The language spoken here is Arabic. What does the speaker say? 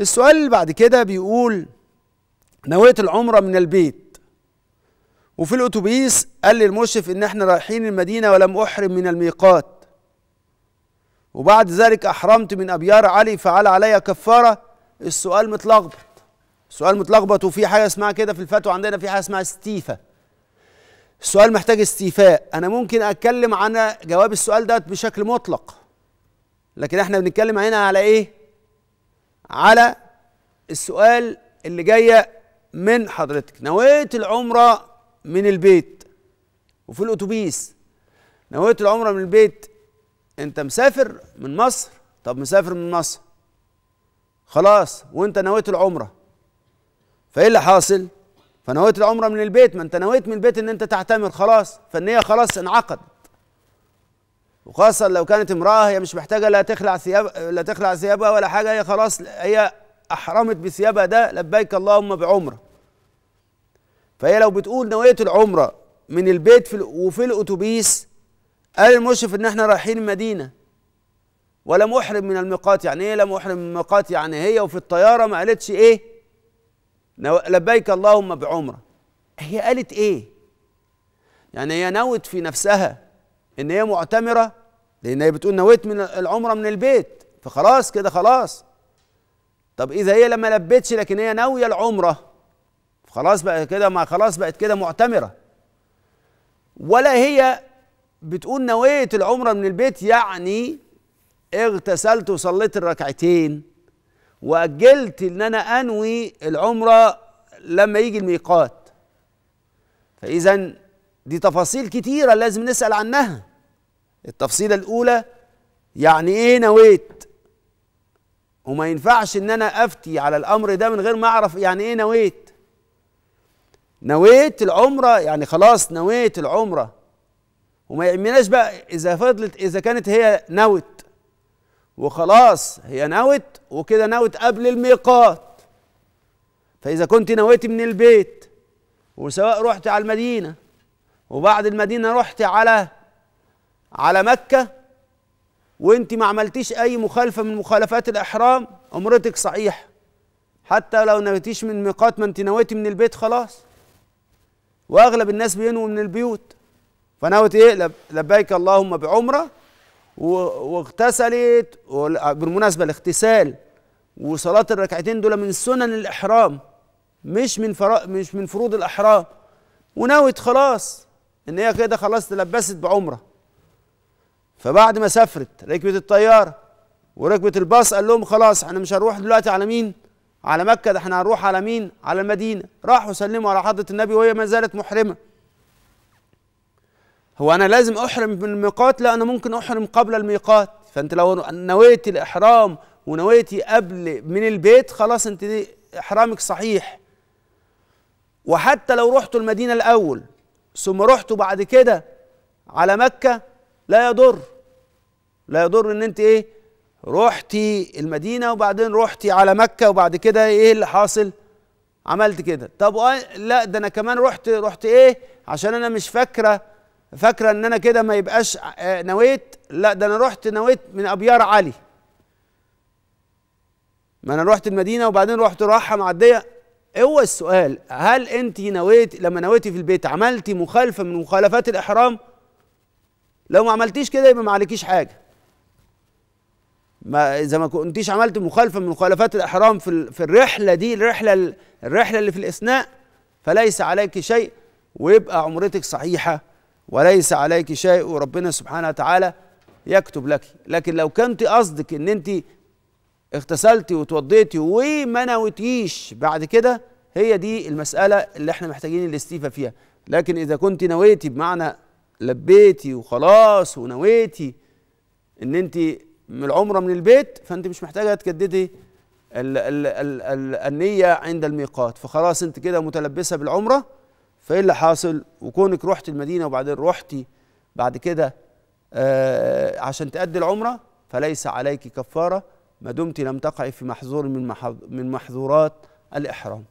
السؤال اللي بعد كده بيقول نويت العمرة من البيت. وفي الأتوبيس قال لي المشرف إن إحنا رايحين المدينة ولم أحرم من الميقات. وبعد ذلك أحرمت من أبيار علي فعلى علي كفارة. السؤال متلخبط. السؤال متلخبط وفي حاجة اسمها كده في الفتوى عندنا في حاجة اسمها استيفا. السؤال محتاج استيفاء. أنا ممكن أتكلم عن جواب السؤال ده بشكل مطلق. لكن إحنا بنتكلم هنا على إيه؟ على السؤال اللي جاية من حضرتك. نويت العمرة من البيت وفي الأتوبيس. نويت العمرة من البيت. أنت مسافر من مصر؟ طب مسافر من مصر. خلاص وأنت نويت العمرة. فإيه اللي حاصل؟ فنويت العمرة من البيت. ما أنت نويت من البيت إن أنت تعتمر. خلاص فالنية خلاص انعقد. وخاصة لو كانت امرأة هي مش محتاجة لا تخلع ثياب لا تخلع ثيابها ولا حاجة هي خلاص هي أحرمت بثيابها ده لبيك اللهم بعمرة. فهي لو بتقول نويت العمرة من البيت في وفي الأتوبيس قال المشرف إن إحنا رايحين المدينة. ولم أحرم من الميقات يعني إيه لم أحرم من الميقات؟ يعني هي وفي الطيارة ما قالتش إيه؟ لبيك اللهم بعمرة. هي قالت إيه؟ يعني هي نوت في نفسها. إن هي معتمرة لأن هي بتقول نويت من العمرة من البيت فخلاص كده خلاص. طب إذا هي لما لبتش لكن هي ناوية العمرة خلاص بقى كده ما خلاص بقت كده معتمرة. ولا هي بتقول نويت العمرة من البيت يعني اغتسلت وصليت الركعتين وأجلت إن أنا أنوي العمرة لما يجي الميقات. فاذا دي تفاصيل كتيرة لازم نسأل عنها. التفصيلة الأولى يعني إيه نويت؟ وما ينفعش إن أنا أفتي على الأمر ده من غير ما أعرف يعني إيه نويت. نويت العمرة يعني خلاص نويت العمرة. وما يهمناش بقى إذا فضلت إذا كانت هي نوت. وخلاص هي نوت وكده نوت قبل الميقات. فإذا كنت نويت من البيت وسواء رحت على المدينة وبعد المدينة رحت على على مكة وانت ما عملتيش أي مخالفة من مخالفات الإحرام عمرتك صحيح. حتى لو نويتيش من ميقات ما انت نويتي من البيت خلاص. وأغلب الناس بينووا من البيوت. فنوت إيه؟ لبيك اللهم بعمرة واغتسلت بالمناسبة الاغتسال. وصلاة الركعتين دول من سنن الإحرام مش من مش من فروض الإحرام. ونوت خلاص. إن هي كده خلاص تلبست بعمرة. فبعد ما سافرت ركبت الطيارة وركبت الباص قال لهم خلاص إحنا مش هنروح دلوقتي على مين؟ على مكة ده إحنا هنروح على مين؟ على المدينة. راحوا سلموا على حضرة النبي وهي ما زالت محرمة. هو أنا لازم أحرم من الميقات؟ لا أنا ممكن أحرم قبل الميقات. فأنت لو نويت الإحرام ونويتي قبل من البيت خلاص أنت إحرامك صحيح. وحتى لو رحتوا المدينة الأول ثم رحتوا بعد كده على مكة لا يضر. لا يضر إن أنت إيه رحتي المدينة وبعدين رحتي على مكة وبعد كده إيه اللي حاصل؟ عملت كده. طب لا ده أنا كمان رحت رحت إيه؟ عشان أنا مش فاكرة فاكرة إن أنا كده ما يبقاش نويت. لا ده أنا رحت نويت من أبيار علي. ما أنا رحت المدينة وبعدين رحت راحة معدية. هو السؤال هل أنت نويت لما نويتي في البيت عملتي مخالفة من مخالفات الإحرام؟ لو ما عملتيش كده يبقى ما عليكيش حاجة. ما إذا ما كنتيش عملت مخالفة من مخالفات الإحرام في في الرحلة دي الرحلة الرحلة اللي في الإثناء فليس عليك شيء ويبقى عمرتك صحيحة وليس عليك شيء وربنا سبحانه وتعالى يكتب لك. لكن لو كنت قصدك إن أنت اغتسلتي وتوضيتي وما نويتيش بعد كده هي دي المسألة اللي إحنا محتاجين الاستيفاء فيها. لكن إذا كنت نويتي بمعنى لبيتي وخلاص ونويتي إن أنت من العمرة من البيت فأنت مش محتاجة تجددي ال ال ال ال النية عند الميقات. فخلاص أنت كده متلبسة بالعمرة فإيه اللي حاصل؟ وكونك رحت المدينة وبعدين رحتي بعد كده آه عشان تأدي العمرة فليس عليك كفارة ما دمت لم تقعي في محظور من من محظورات الإحرام.